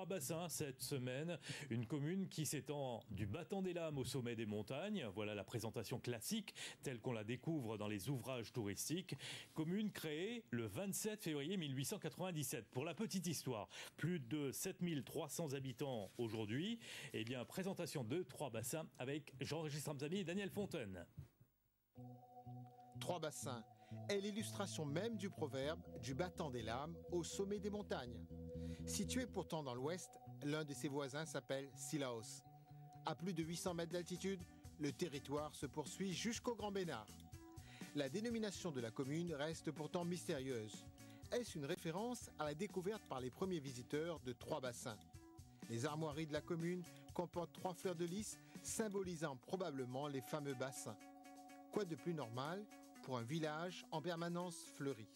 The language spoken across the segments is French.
trois bassins cette semaine. Une commune qui s'étend du battant des lames au sommet des montagnes. Voilà la présentation classique telle qu'on la découvre dans les ouvrages touristiques. Commune créée le 27 février 1897. Pour la petite histoire, plus de 7300 habitants aujourd'hui. Eh bien, présentation de trois bassins avec Jean-Régis Ramzami et Daniel Fontaine. Trois bassins est l'illustration même du proverbe du battant des lames au sommet des montagnes. Situé pourtant dans l'ouest, l'un de ses voisins s'appelle Silaos. À plus de 800 mètres d'altitude, le territoire se poursuit jusqu'au Grand Bénard. La dénomination de la commune reste pourtant mystérieuse. Est-ce une référence à la découverte par les premiers visiteurs de trois bassins? Les armoiries de la commune comportent trois fleurs de lys symbolisant probablement les fameux bassins. Quoi de plus normal pour un village en permanence fleuri?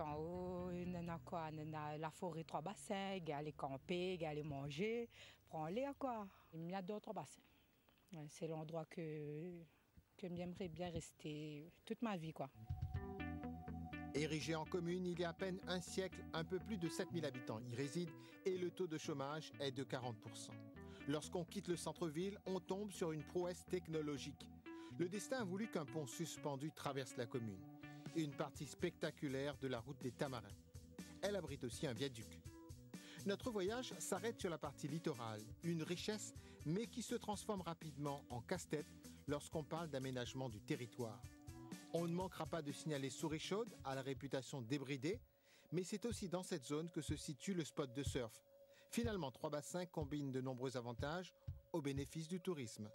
En haut, on a quoi la forêt trois bassins, il y a les camper, il y a les manger, prends-les quoi. Il y a d'autres bassins. c'est l'endroit que, que j'aimerais bien rester toute ma vie quoi. Érigé en commune il y a à peine un siècle, un peu plus de 7000 habitants y résident et le taux de chômage est de 40%. Lorsqu'on quitte le centre-ville, on tombe sur une prouesse technologique. Le destin a voulu qu'un pont suspendu traverse la commune une partie spectaculaire de la route des Tamarins. Elle abrite aussi un viaduc. Notre voyage s'arrête sur la partie littorale, une richesse mais qui se transforme rapidement en casse-tête lorsqu'on parle d'aménagement du territoire. On ne manquera pas de signaler Souris-Chaude à la réputation débridée, mais c'est aussi dans cette zone que se situe le spot de surf. Finalement, trois bassins combinent de nombreux avantages au bénéfice du tourisme.